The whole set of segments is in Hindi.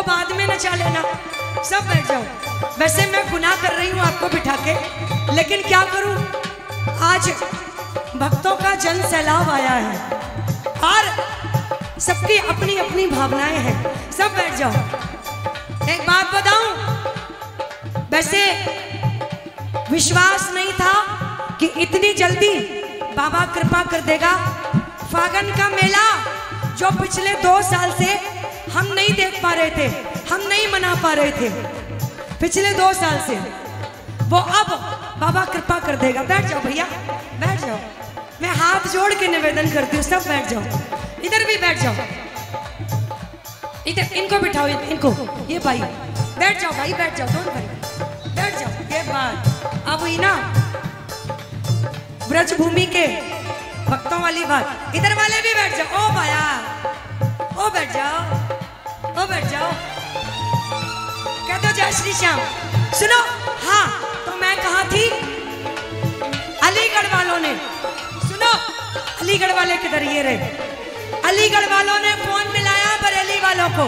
को बाद में न नचा लेना सब बैठ जाओ। वैसे मैं गुनाह कर रही हूँ आपको बिठा के, लेकिन क्या करूँ? आज भक्तों का जन सैलाब आया है। और सबकी अपनी अपनी भावनाएँ हैं। सब बैठ जाओ। एक बात बताऊँ? वैसे विश्वास नहीं था कि इतनी जल्दी बाबा कृपा कर देगा। फागन का मेला, जो पिछले दो साल से हम नहीं देख पा रहे थे, हम नहीं मना पा रहे थे। पिछले दो साल से वो अब बाबा कृपा कर देगा। बैठ जाओ भैया, बैठ जाओ। मैं हाथ जोड़ के निवेदन करती हूँ, सब बैठ जाओ। इधर भी बैठ जाओ। इधर, इनको बिठाओ इनको। ये भाई, बैठ जाओ भाई, बैठ जाओ दोनों भाई बैठ जाओ, ये बात। अब हुई ना ब्रज भूमि के भक्तों वाली बात। इधर वाले भी बैठ जाओ। ओ भाया, ओ बैठ जाओ। ओ बैठ जाओ। कह दो जय श्री श्याम। सुनो हाँ तो मैं कहा थी, अलीगढ़ वालों ने, सुनो, अलीगढ़ वाले किधर ये रहे? अलीगढ़ वालों ने फ़ोन मिलाया बरेली वालों को।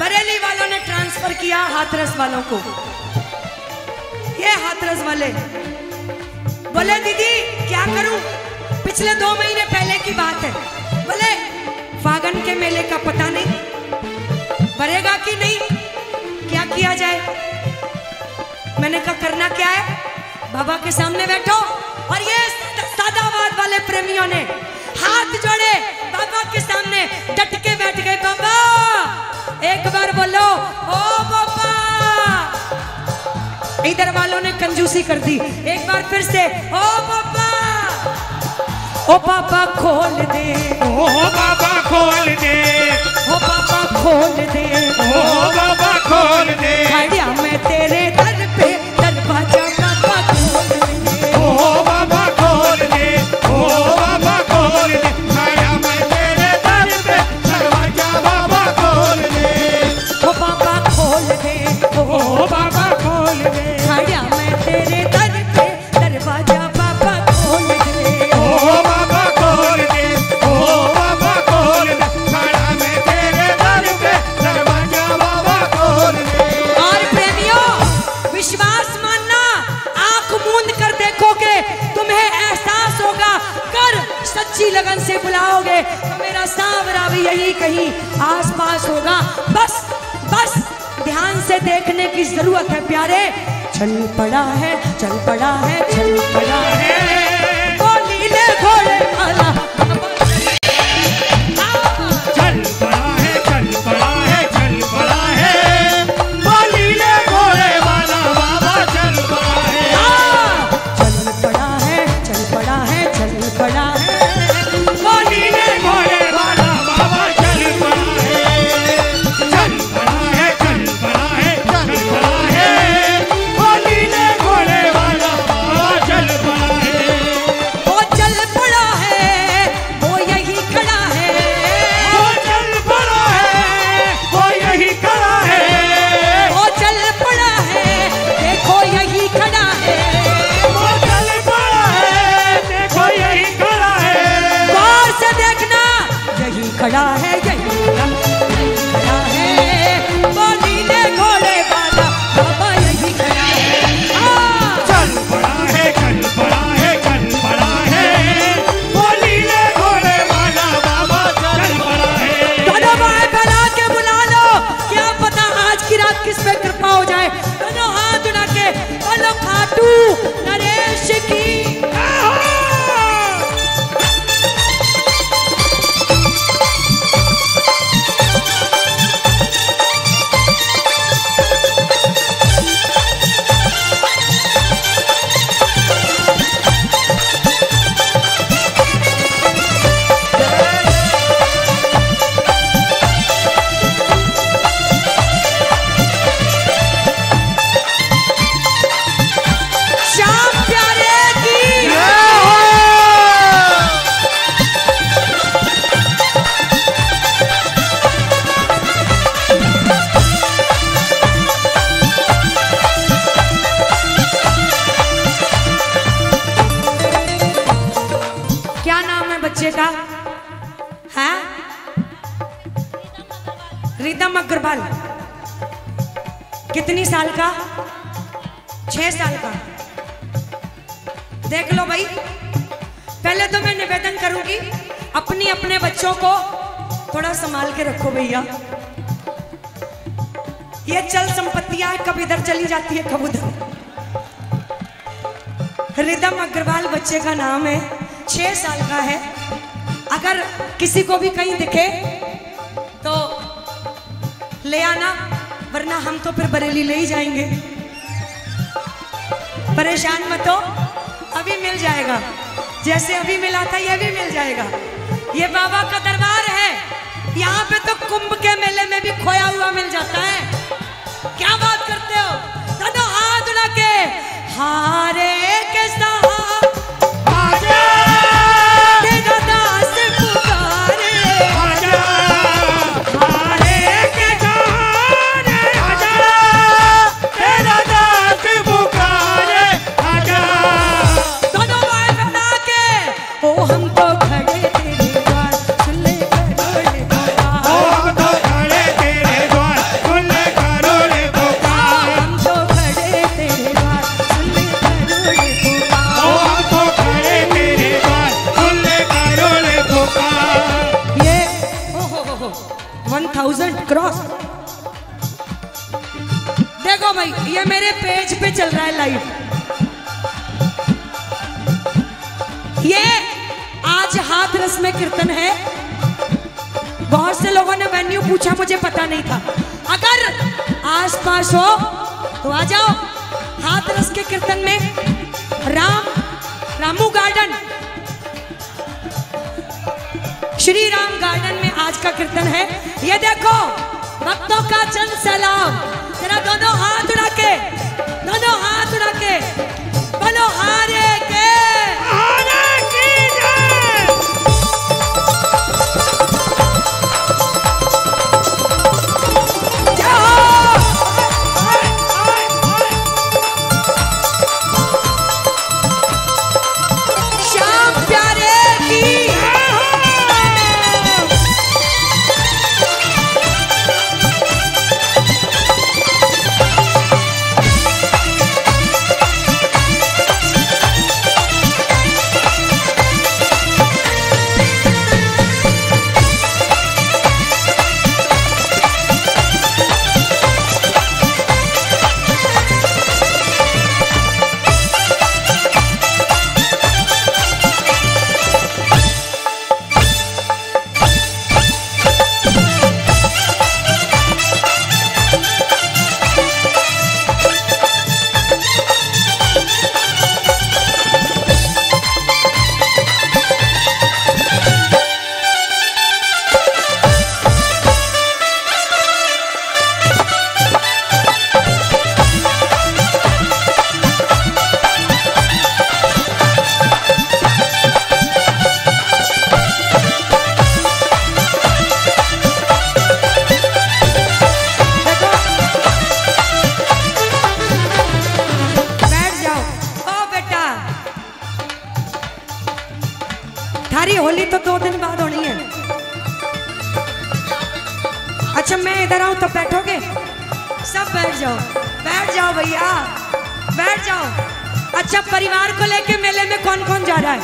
बरेली वालों ने ट्रांसफ़र किया हाथरस वालों को। ये हाथरस वाले। बोले, दीदी, क्या करूँ? पिछले दो महीने पहले की बात है। बोले फागन के मेले का पता नहीं भरेगा कि नहीं? क्या किया जाए? मैंने कहा करना क्या है? बाबा के सामने बैठो। और ये सादाबाद वाले प्रेमियों ने हाथ जोड़े बाबा के सामने डट के बैठ गए। बाबा एक बार बोलो ओ बाबा। इधर वालों ने कंजूसी कर दी। एक बार फिर से ओ बाबा। ओ बाबा खोल दे। ओ बाबा खोल दे। ओ बाबा खोल दे। ओ बाबा खोल दे। खड़िया मैं तेरे दर पे सच्ची लगन से बुलाओगे तो मेरा सांवरा भी यही कहीं आसपास होगा। बस बस, ध्यान से देखने की ज़रूरत है प्यारे। चल पड़ा है, चल पड़ा है, चल पड़ा है। बोली ले घोड़े वाला जाए। दोनों हाथ उठा के बोलो खाटू नरेश की रिदम अग्रवाल कितनी साल का? छह साल का। देख लो भाई, पहले तो मैं निवेदन करूँगी अपनी अपने बच्चों को थोड़ा संभाल के रखो भैया। ये चल संपत्तियाँ कब इधर चली जाती है, कब उधर। रिदम अग्रवाल बच्चे का नाम है, छह साल का है। अगर किसी को भी कहीं दिखे तो ले आना, वरना हम तो फिर बरेली ले ही जाएँगे। परेशान मत हो, अभी मिल जाएगा। जैसे अभी मिला था, ये भी मिल जाएगा। ये बाबा का दरबार है। यहाँ पे तो कुंभ के मेले में भी खोया हुआ मिल जाता है। क्या बात करते हो? दादा हाथ उड़ा के, हारे के साथ क्रॉस। देखो भाई, ये मेरे पेज पे चल रहा है लाइव ये आज हाथ रस में कीर्तन है। बहुत से लोगों ने वेन्यू पूछा, मुझे पता नहीं था। अगर आस पास हो तो आ जाओ। हाथ रस के कीर्तन में का कीर्तन है। ये देखो, भक्तों का चंद सलाम दोनों हाथ उड़ा के दोनों हाथ उड़ा के बोलो, हारे अच्छा मैं इधर आऊँ तो बैठोगे। सब बैठ जाओ। बैठ जाओ भैया। बैठ जाओ। अच्छा परिवार को लेके मेले में कौन कौन जा रहा है?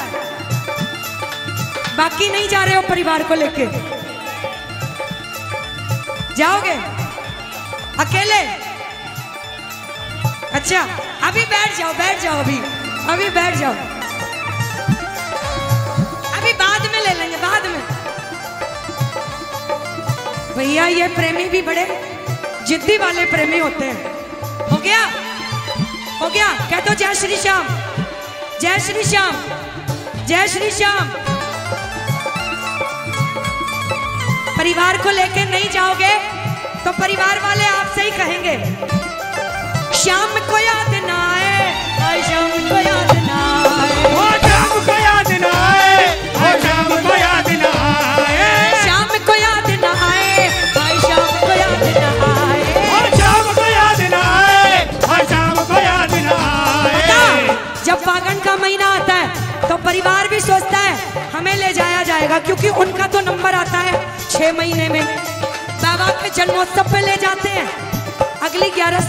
बाकी नहीं जा रहे हो परिवार को लेके। जाओगे? अकेले? अच्छा अभी बैठ जाओ बैठ जाओ अभी। अभी बैठ जाओ। भैया ये प्रेमी भी बड़े जिद्दी वाले प्रेमी होते हैं। हो गया? हो गया? कह दो जय श्री श्याम। जय श्री श्याम। जय श्री श्याम। परिवार को लेके नहीं जाओगे तो परिवार वाले आपसे ही कहेंगे शाम को याद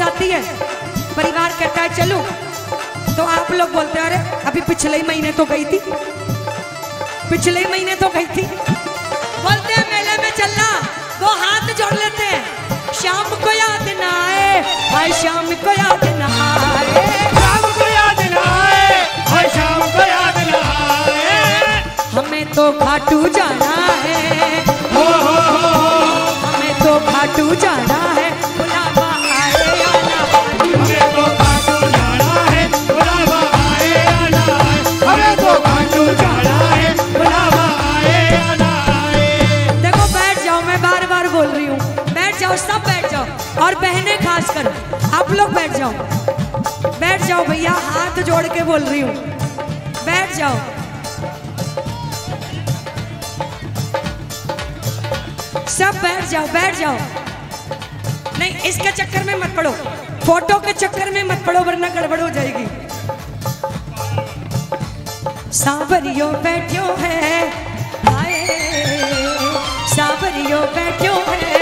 आती है। परिवार कहता है चलो। तो आप लोग बोलते हैं अरे अभी पिछले ही महीने तो गई थी। पिछले ही महीने तो गई थी। बोलते हैं मेले में चलना। वो हाथ जोड़ लेते हैं शाम को याद ना आए हाय शाम को याद ना आए। शाम को याद ना आए हाय शाम को याद ना आए। हमें तो खाटू जाना है। हो हो हो हो। हमें तो खाटू जाना जाओ। बैठ जाओ भैया, हाथ जोड़ के बोल रही हूँ। बैठ जाओ। सब बैठ जाओ बैठ जाओ। नहीं, इसके चक्कर में मत पड़ो। फ़ोटो के चक्कर में मत पड़ो, वरना गड़बड़ हो जाएगी। सांवरियो बैठो है। हाय, सांवरियो बैठो है।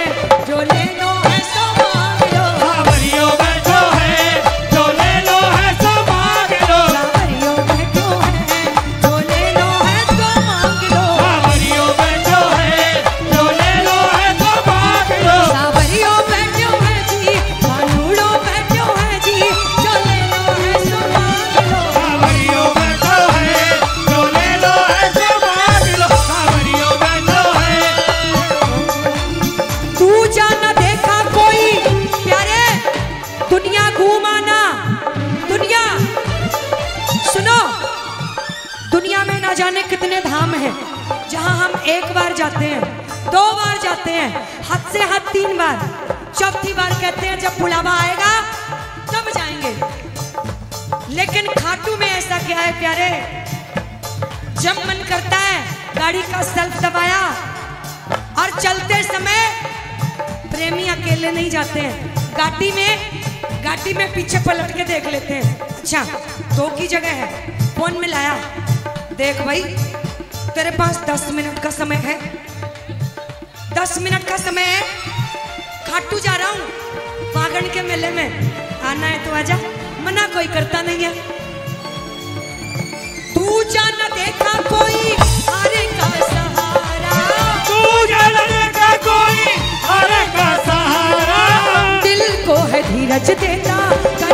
से हद तीन बार। चौथी बार कहते हैं, जब बुलावा आएगा, तब जाएँगे। लेकिन खाटू में ऐसा क्या है प्यारे? जब मन करता है, गाड़ी का सेल्फ दबाया, और चलते समय प्रेमी अकेले नहीं जाते हैं। गाड़ी में गाड़ी में पीछे पलट के देख लेते हैं। अच्छा दो की जगह है। फ़ोन में लाया देख भाई, तेरे पास दस मिनट का समय है। दस मिनट का समय है। खाटू जा रहा हूँ। वागण के मेले में। आना है तो आजा। मना कोई करता नहीं है। तू जाना देखा कोई हारे का सहारा। तू जलने का कोई हरे का सहारा। दिल को है धीरज देता।